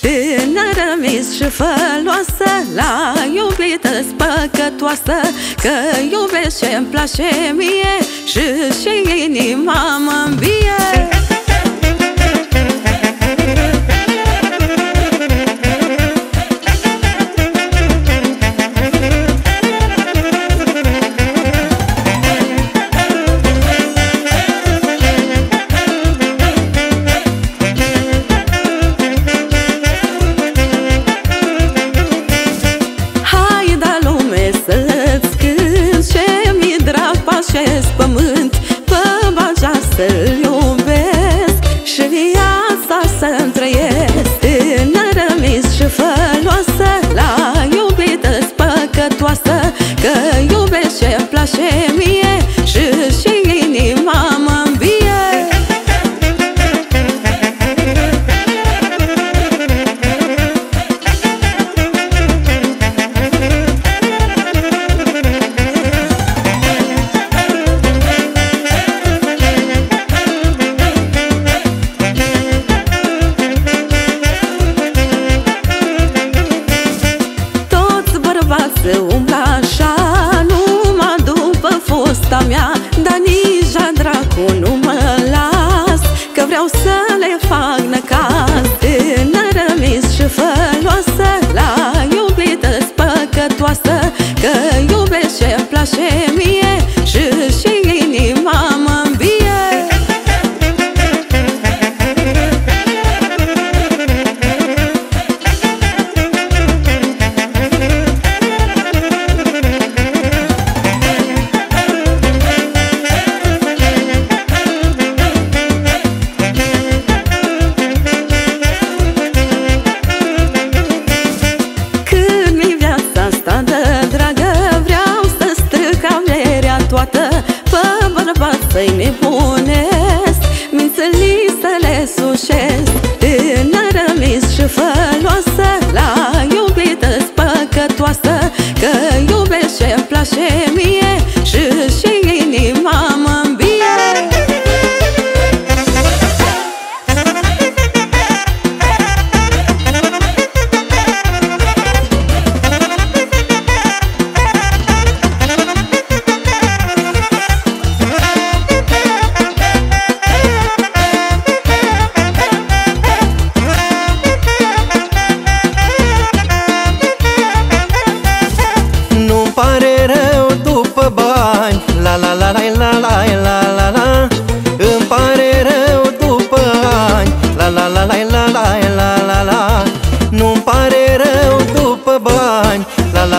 Tânără mis și făloasă La iubită spăcătoasă Că iubesc ce-mi place mie Și și inima mă nasıl so la Băi nebune.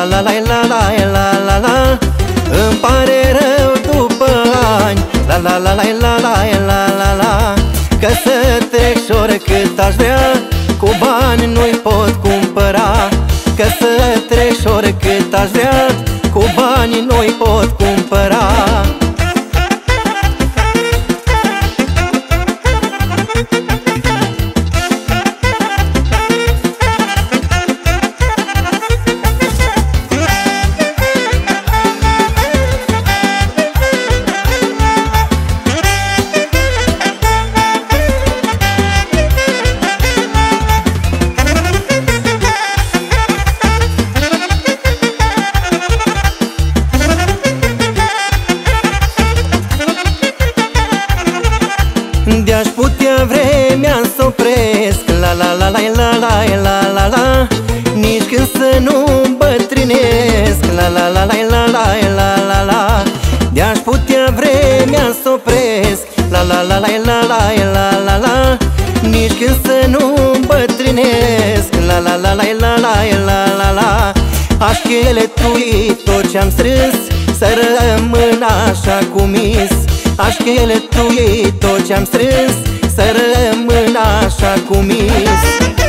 La la la la la la Îmi pare rău după ani La la la la la la la la la Că să trec și oricât aș vrea Cu bani nu-i pot cumpăra Că să trec și oricât aș vrea Cu bani nu-i pot Aș cheletui tot ce-am strâns Să rămân așa cum is. Aș cheltui tot ce-am strâns Să rămân așa cum is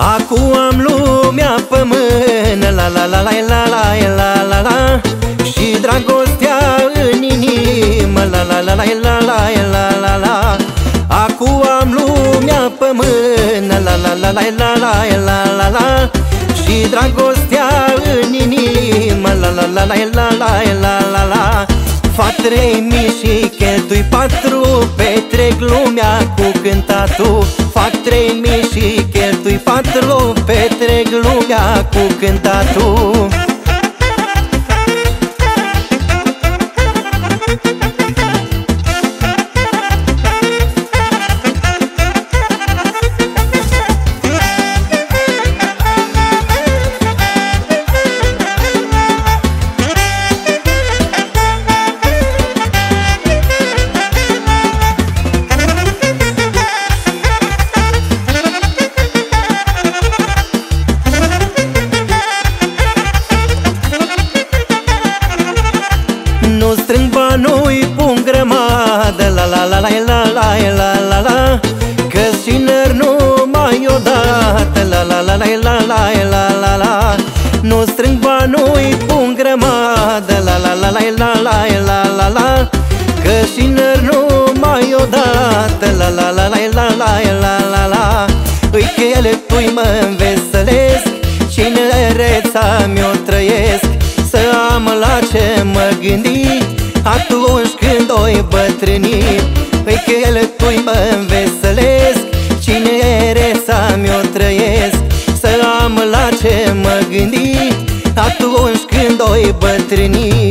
Acum am lumea pe mână La la la la la la la la la Și dragostea în inimă La la la la la la la la la Acum am lumea pe mână La la la la la la la la la Și dragostea în inimă La la la la la la la la la Fa trei mii și cheltui patru Petrec lumea cu cântatul cu cântatul. de tui mă înveselesc. Și în reța mi-o trăiesc. Să am la ce mă gândi Atunci când oi bătrâni. Păi că el tui mă înveselesc. Cine reța mi-o trăiesc. Să am la ce mă gândi Atunci când oi bătrâni.